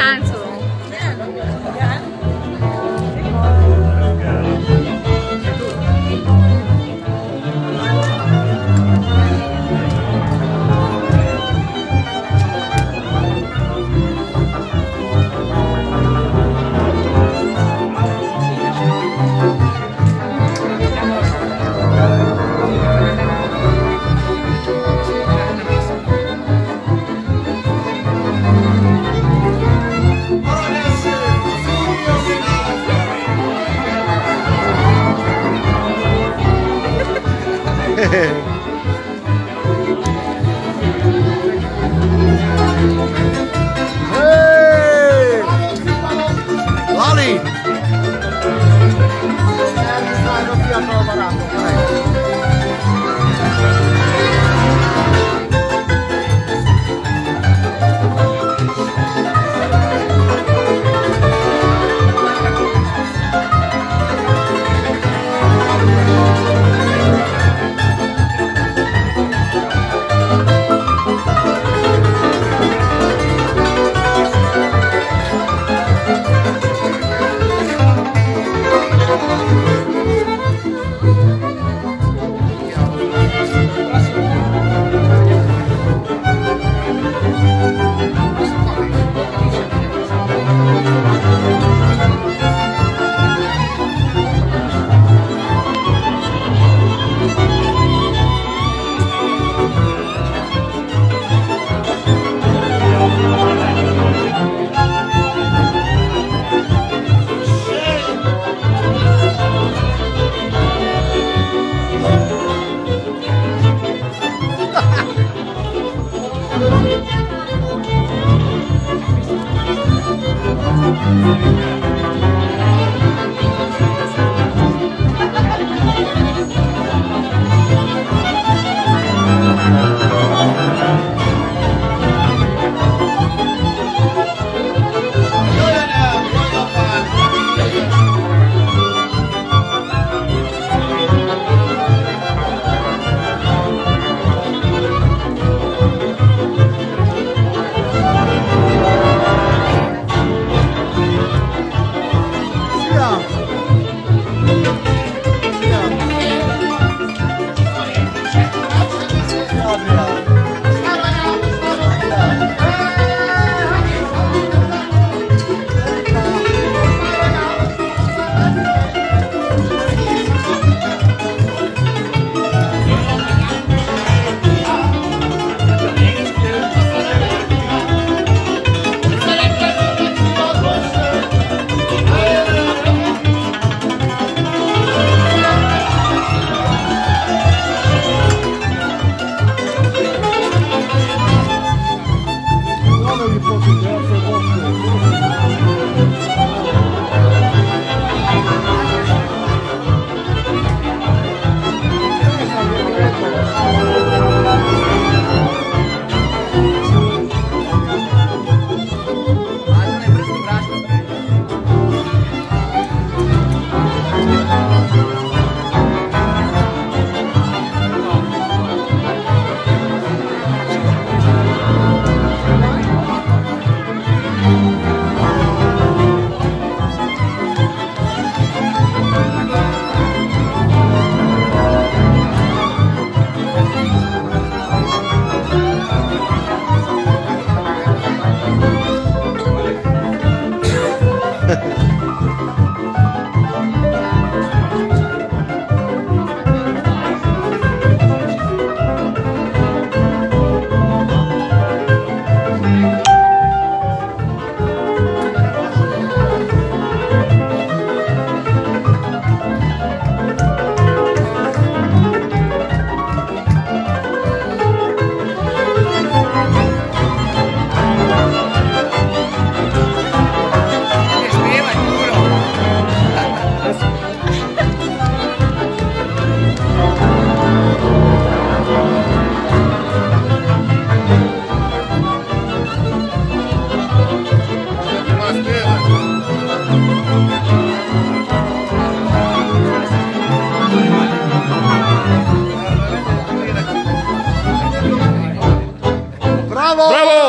看看 Hey! Lali! Thank you. ¡Bravo!